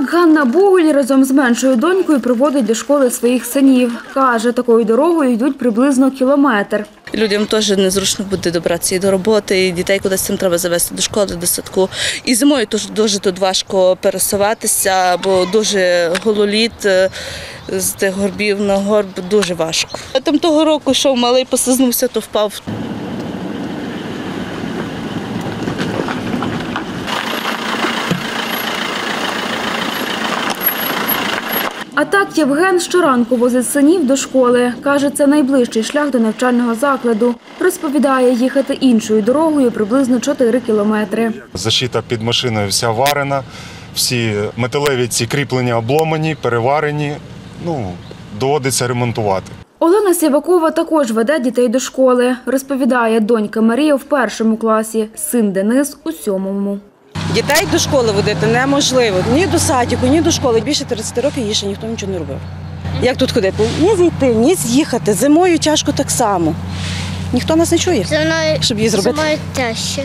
Ганна Богуль разом з меншою донькою приводить до школи своїх синів. Каже, такою дорогою йдуть приблизно кілометр. Людям теж незручно буде добратися і до роботи, і дітей кудись там треба завести до школи, до садку. І зимою теж дуже тут важко пересуватися, бо дуже гололіт е, з тих горбів на горб дуже важко. Там того року йшов малий, послизнувся, то впав. А так Євген щоранку возить синів до школи. Каже, це найближчий шлях до навчального закладу. Розповідає, їхати іншою дорогою приблизно 4 кілометри. Защита під машиною вся варена, всі металеві ці кріплення обломані, переварені. Ну, доводиться ремонтувати. Олена Сівакова також веде дітей до школи. Розповідає, донька Марія в першому класі, син Денис у сьомому. Дітей до школи водити неможливо. Ні до садіку, ні до школи. Більше 30 років їй ще ніхто нічого не робив. Як тут ходити? Ні зійти, ні з'їхати. Зимою тяжко так само. Ніхто нас не чує, щоб її зробити. зимою тяжче.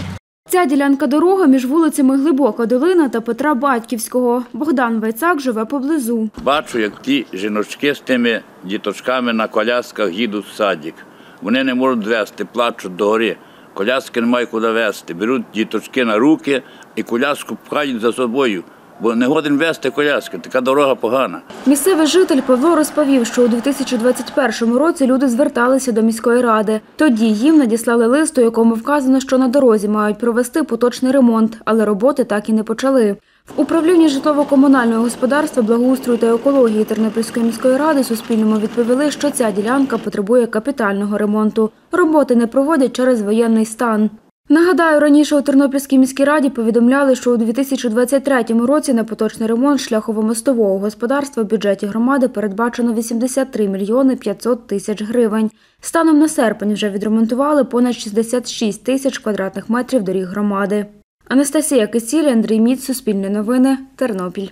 Ця ділянка дороги між вулицями Глибока Долина та Петра Батьківського. Богдан Вайцак живе поблизу. Бачу, як ті жіночки з тими діточками на колясках їдуть в садик. Вони не можуть вести, плачуть догори. Коляски немає куди вести. Беруть діточки на руки і коляску пхають за собою, бо не годен вести коляски. Така дорога погана. Місцевий житель Павло розповів, що у 2021 році люди зверталися до міської ради. Тоді їм надіслали лист, у якому вказано, що на дорозі мають провести поточний ремонт, але роботи так і не почали. В управлінні житлово-комунального господарства, благоустрою та екології Тернопільської міської ради Суспільному відповіли, що ця ділянка потребує капітального ремонту. Роботи не проводять через воєнний стан. Нагадаю, раніше у Тернопільській міській раді повідомляли, що у 2023 році на поточний ремонт шляхово-мостового господарства в бюджеті громади передбачено 83 мільйони 500 тисяч гривень. Станом на серпень вже відремонтували понад 66 тисяч квадратних метрів доріг громади. Анастасія Кисіль, Андрій Міць, Суспільне новини, Тернопіль.